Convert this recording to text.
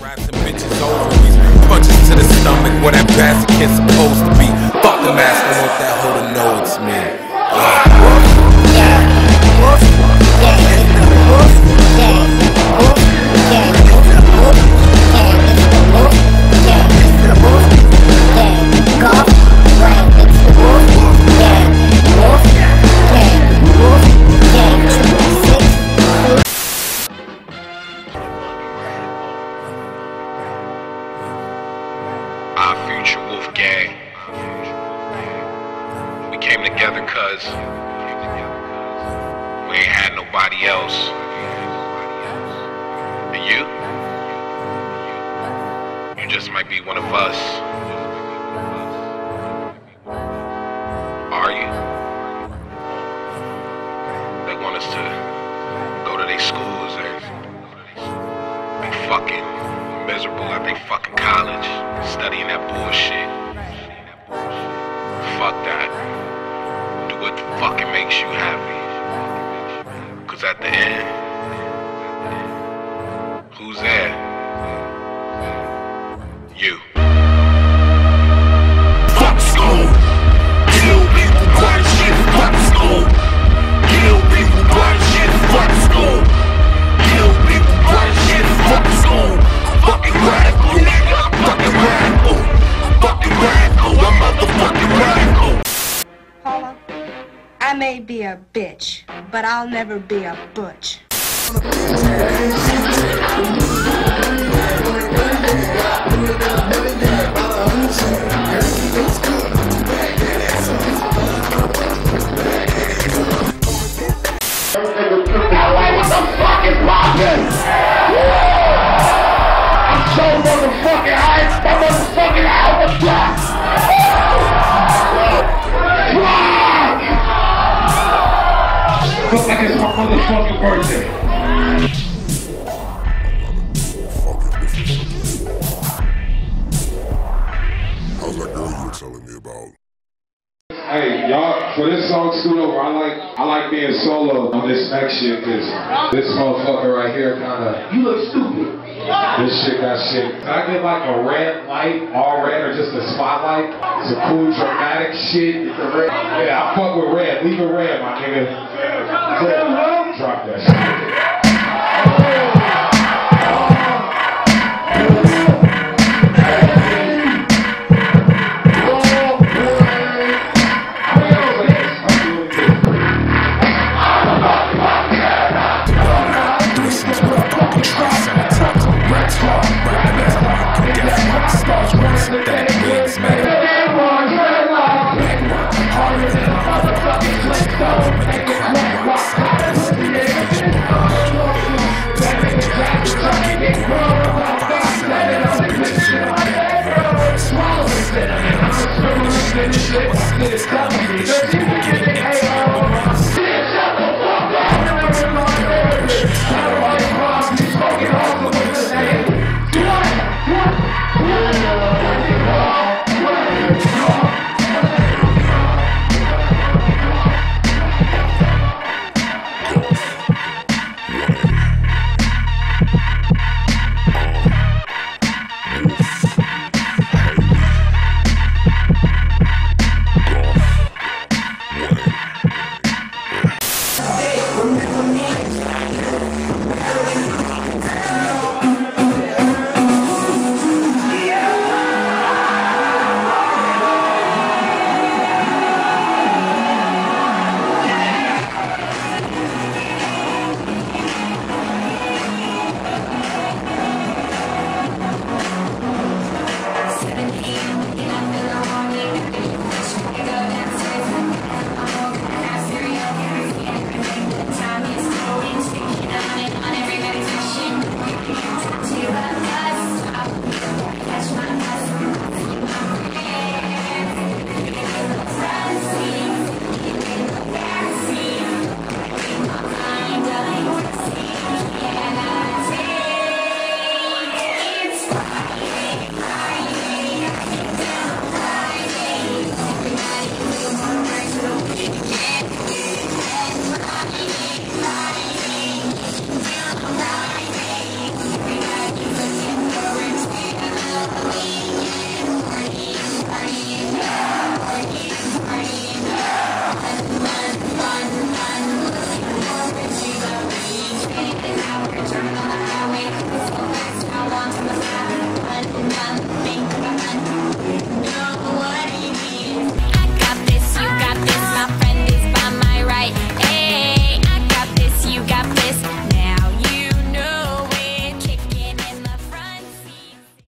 Raps and bitches ovaries, punches to the stomach where that bastard kid's supposed to be. Fuck the mask, I want that hoe to know it's me. Uh, Our Gang. We came together cause we ain't had nobody else. And you? You just might be one of us. May be a bitch, but I'll never be a butch. The motherfucking high. My motherfucking album drop. Like it's my motherfucking birthday. How's that girl you were telling me about? Hey, y'all, for this song Scoot Over, I like I like being solo on this next shit because this motherfucker right here kind of You look stupid. this shit got shit. Can I get like a red light, all red, or just a spotlight? Some cool dramatic shit. Yeah, I fuck with red. Leave it red, my nigga. Drop that. bitch.